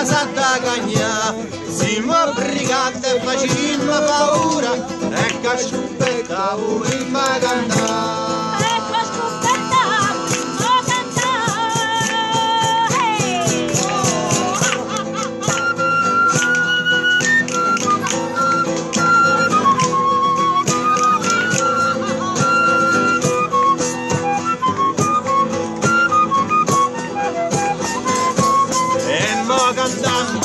questa musica sa da cagna siamo briganti e facciamo paura. E che aspettavo prima cantare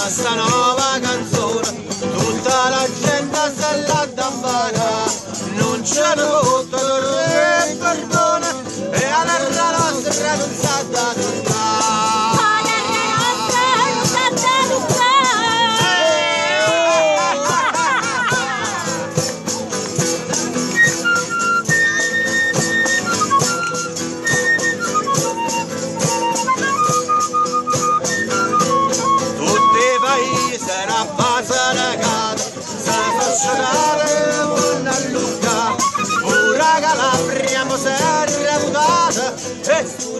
cantammo sta nuova canzone, tutta la gente sta là dampana, non c'è foto e perdone, e alla nostra non sa da tornare.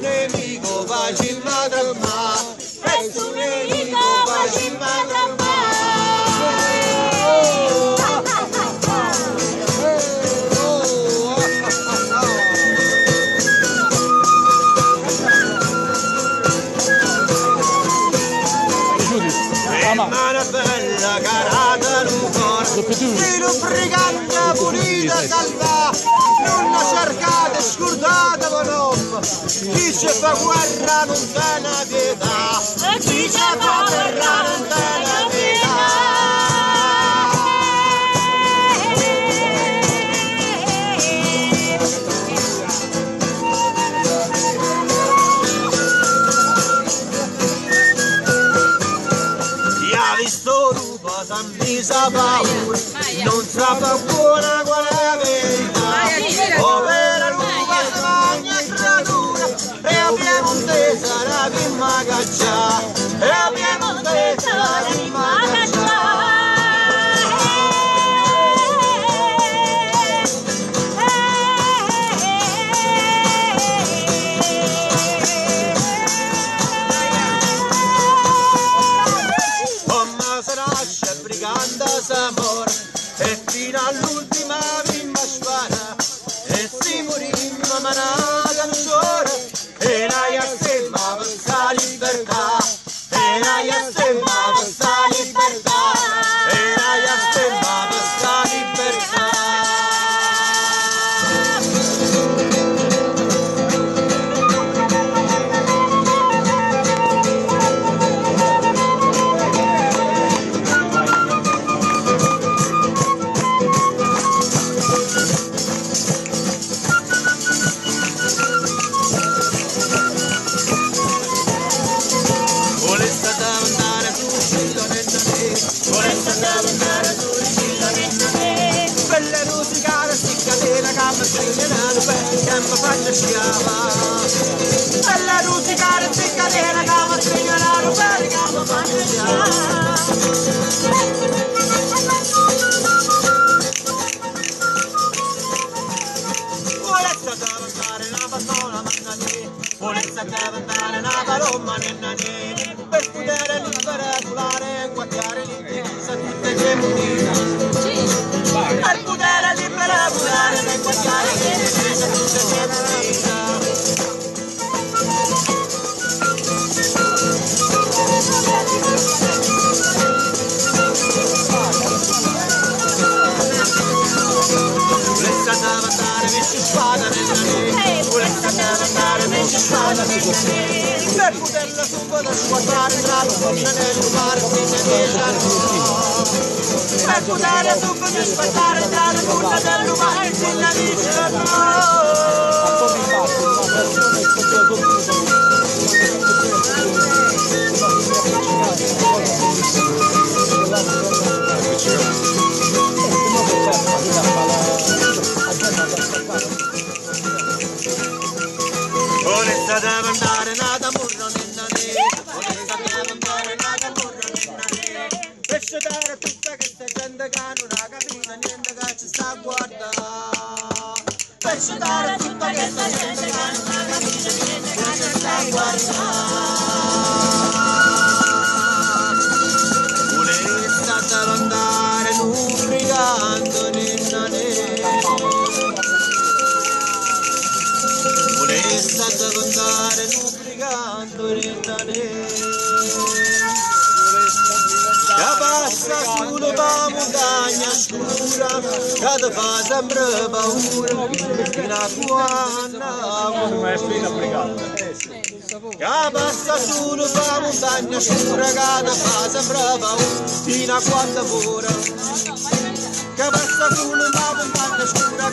Nemico facciamo trammare, e su nemico facciamo E mano bella carata l'ucor, filo brigante pulita salva, non la cercate scordate non chi ci fa guerra non te ne pietà, chi ci fa guerra non. Chi ha visto lupo s'ha misa paura, non sa buona qual è la verità. Ramana Ganeshwara mi segnalano perché mi faccia schiava. Musicare si catena che mi segnalano perché mi faccia schiava. Volesse andare una una paloma nennani, per poter libera volare, guardare l'intesa tutte le Volesse andare vicino spada nennani, volesse andare vicino spada nennani, per poterla subito sguardare tra le fosse nel mare, fine per poter subito sguardare tra le fosse del mare, fine Volesse andare nata murro nennani, volesse andare nata murro nennani, per sciotare tutta E abaixa escuro da montanha escura Cada vaz a brabaura E na guana E abaixa escuro da montanha escura Cada vaz a brabaura E na guanabura. E a abaixa escuro da montanha escura